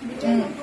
嗯。